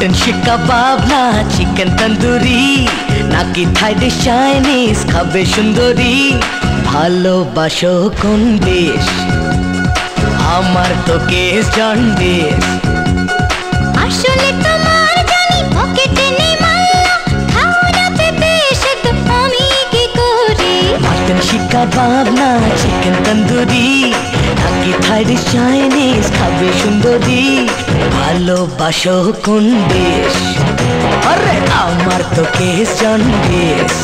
শিক কাবাব না চিকেন তন্দুরি নাকি থাইডে চাইনিজ খাবে সুন্দরী ভালোবাসো কোন দেশ আমার তো কেস জন্ডিস আসলে তোমার মাটন শিকা কাবাব না চিকেন তন্দুরি নাকি থাইডে চাইনিজ খাবে সুন্দরী। ভালোবাসো কোন দেশ আরে আমার তো case jaundice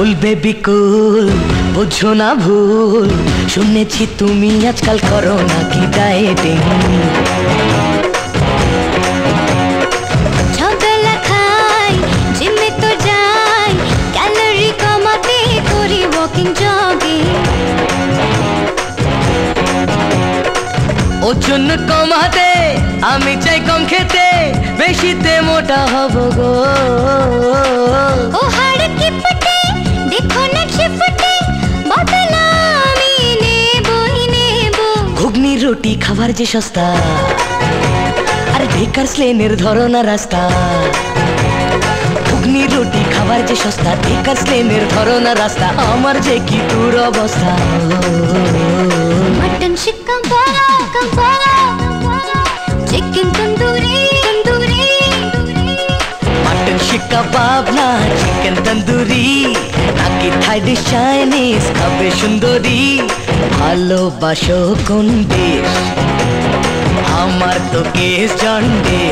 cool baby cool বুঝো না ভুল। শুনেছি তুমি আজকাল করো নাকি ডায়েটিং? ওজন কমাতে আমি চাই কম খেতে বেশিতে মোটা হব গো। রুটি খাবার যে সস্তা আর বেকার স্লেনের ধরনা রাস্তা। ঘুগনি রুটি খাবার যে সস্তা বেকার স্লেনের ধরনা রাস্তা আমার যে কি দূর অবস্থা মটন শিক্কা চিকেন তন্দুরি তন্দুরি। মাটন শিক কাবাব না চিকেন তন্দুরি। নাকি থাইডে চাইনিজ খাবে সুন্দরী। ভালোবাসো কোন দেশ? আমার তো কে জন্ডিস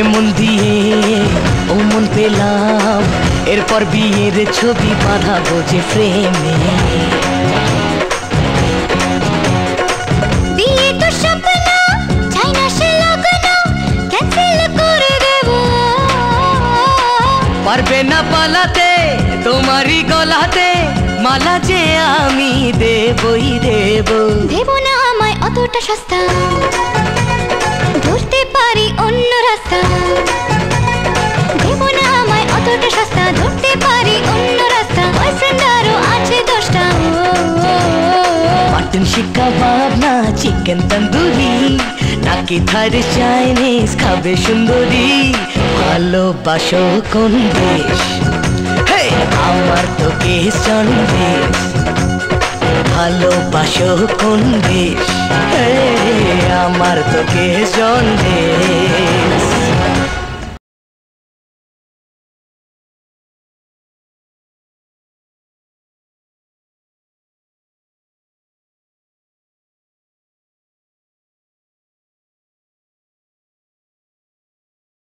এমন দিয়ে ও মন পেলাম। এরপর বিয়ের ছবি বাঁধাবো যে ফ্রেমে পারবে না পালাতে তোমারই গলাতে মালা যে আমি দেবই দেব। দেব না আমায় অতটা সস্তা। রাস্তা দেব না আমায় অতটা সস্তা, ধরতে পারি অন্য রাস্তা। বয়ফ্রেন্ড আরও আছে দশটা। মাটন শিকা ভাবনা, চিকেন তন্দুরি। নাকি থারে চাইনিজ খাবে সুন্দরী। ভালোবাসো কোন দেশ? আমার তো কেস জন্ডিস ভালোবাসো কোন দেশ? আমার তো কেস জন্ডিস